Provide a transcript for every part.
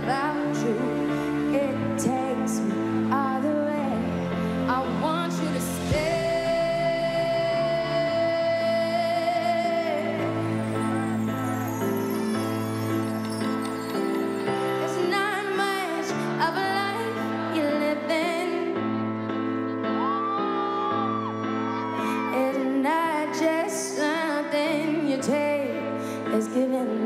without you. It takes me either way. I want you to stay. It's not much of a life you live in. It's not just something you take. It's given.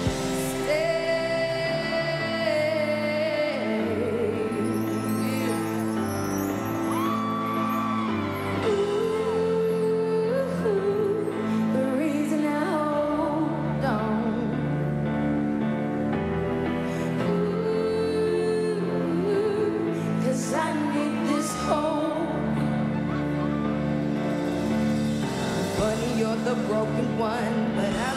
you're the broken one, but I